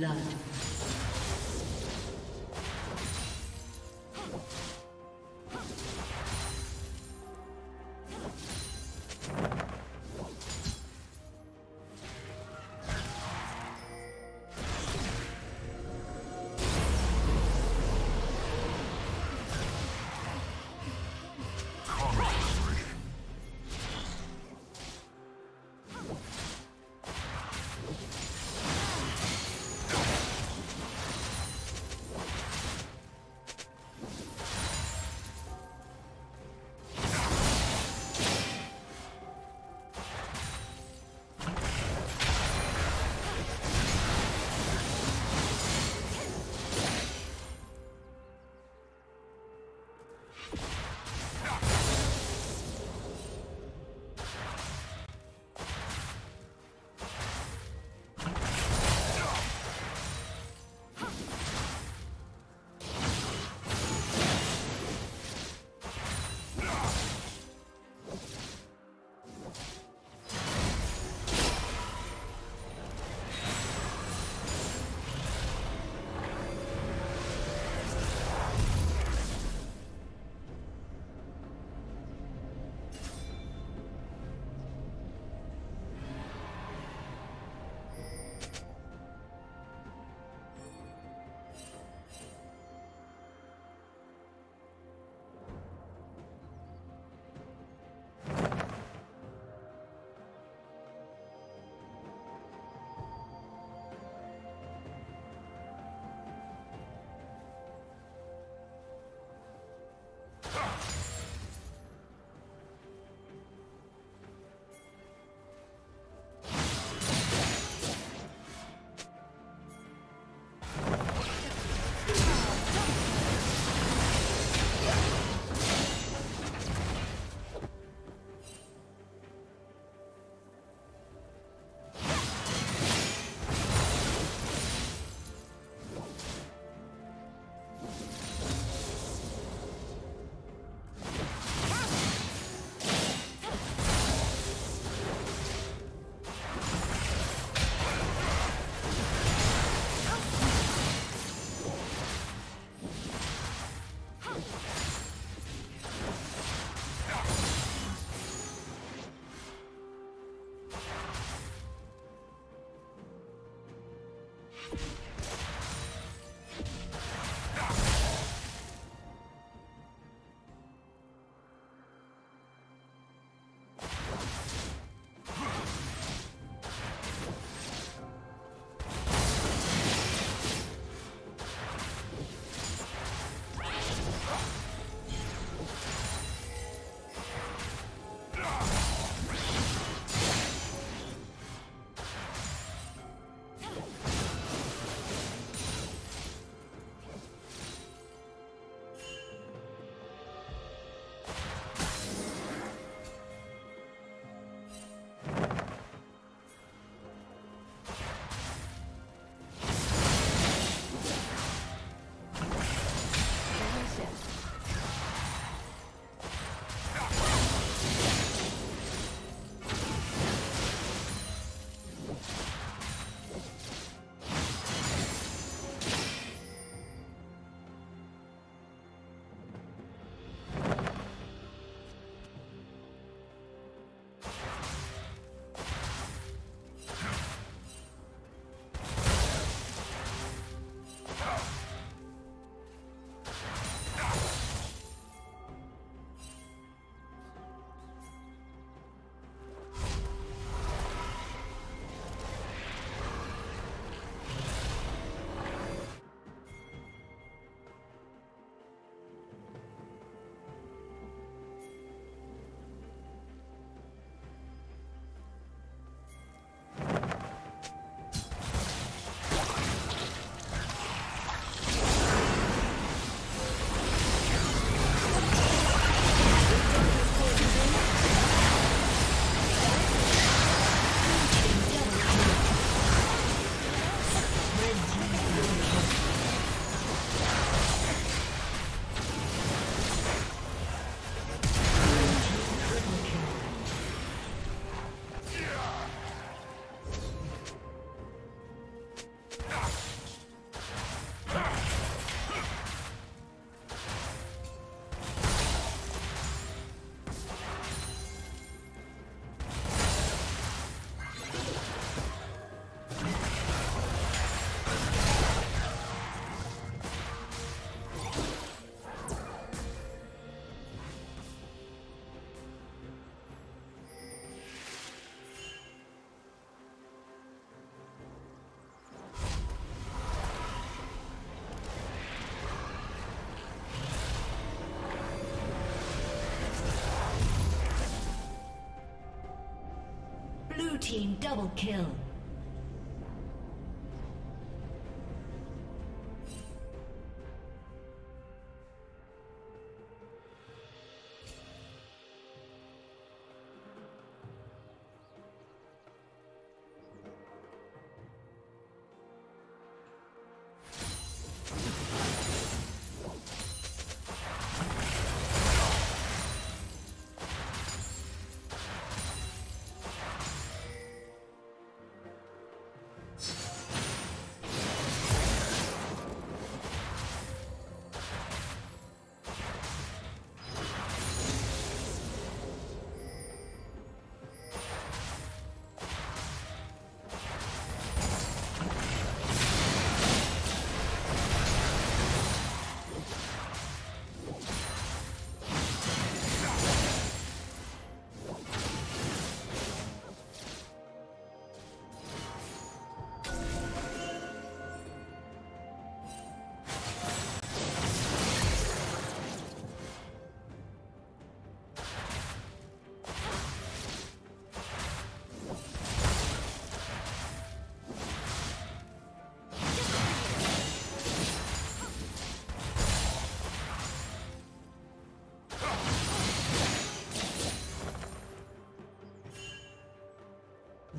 Blood. Team double kill.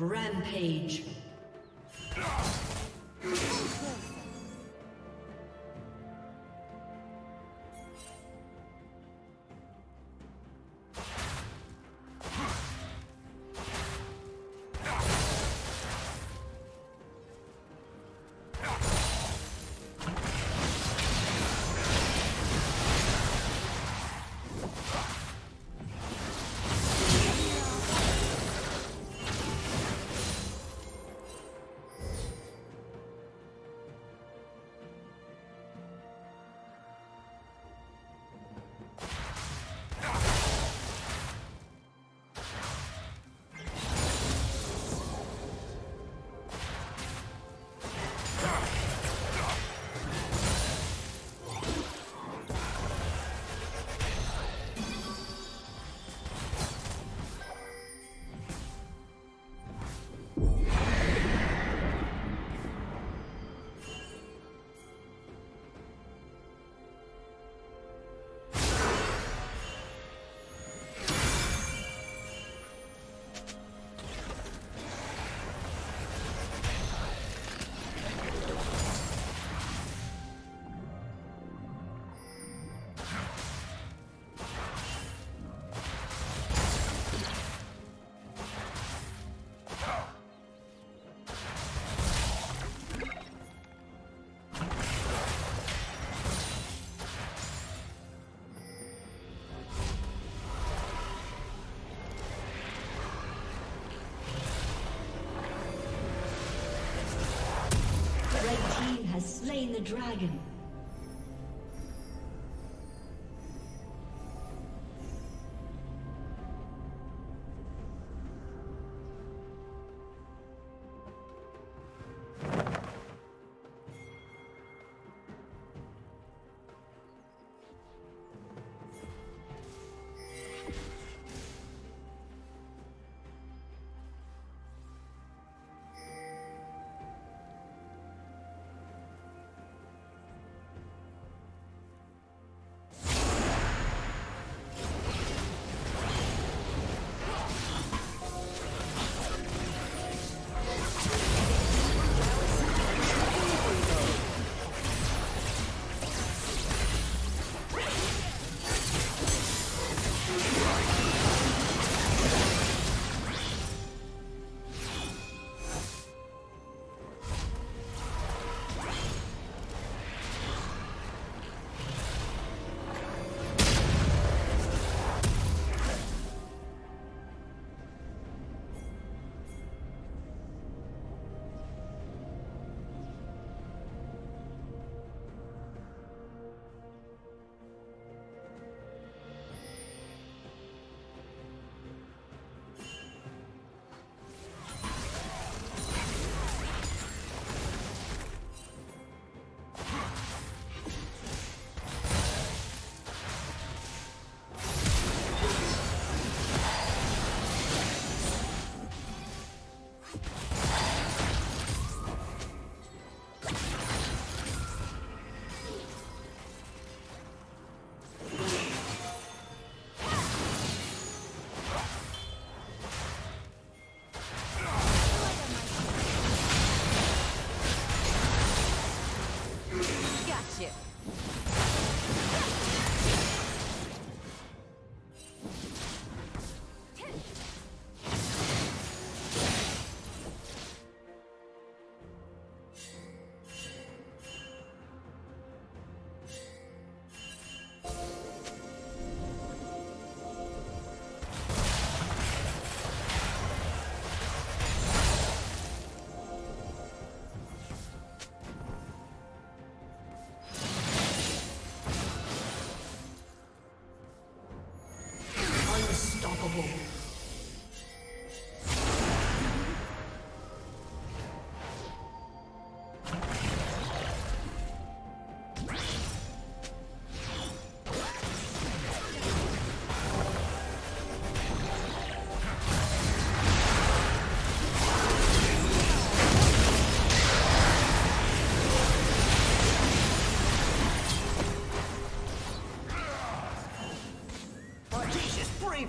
Rampage. The dragon.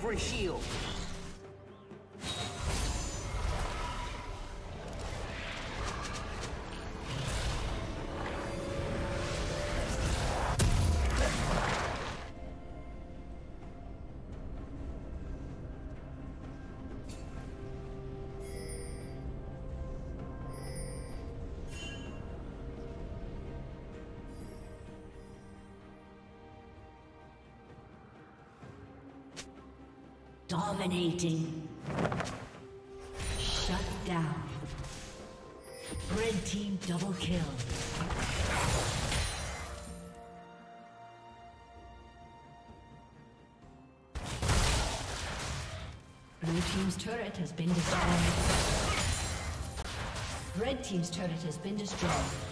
bravery shield. Dominating. Shut down. Red team double kill. Blue team's turret has been destroyed. Red team's turret has been destroyed.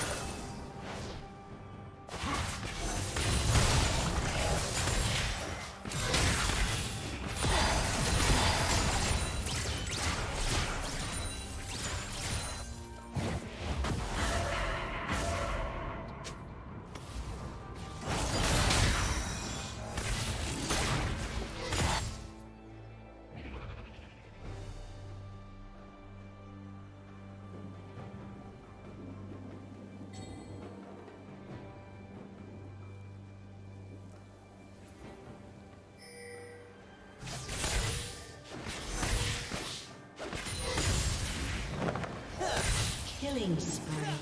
Spree.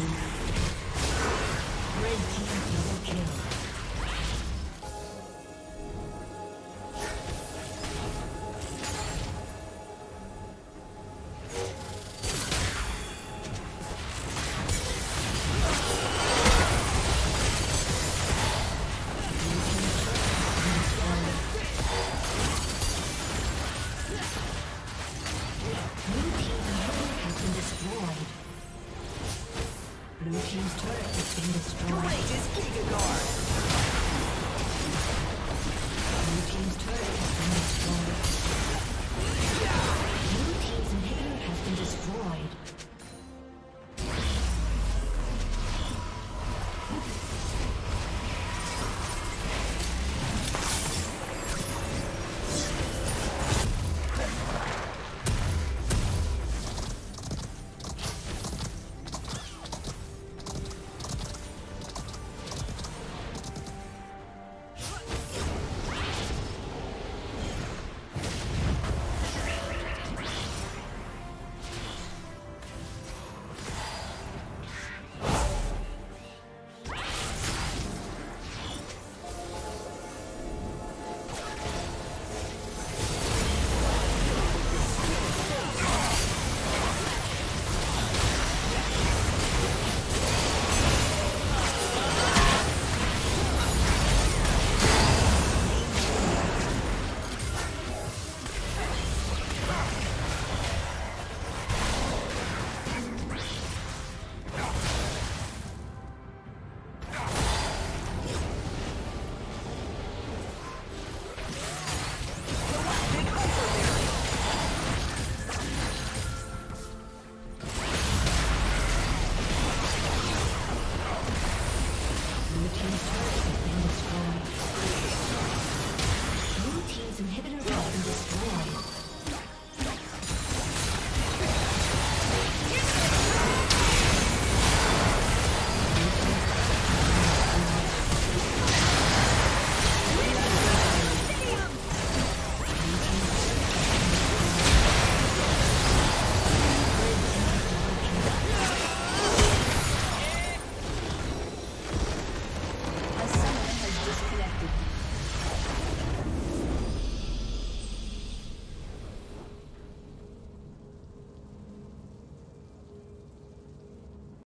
Dominating.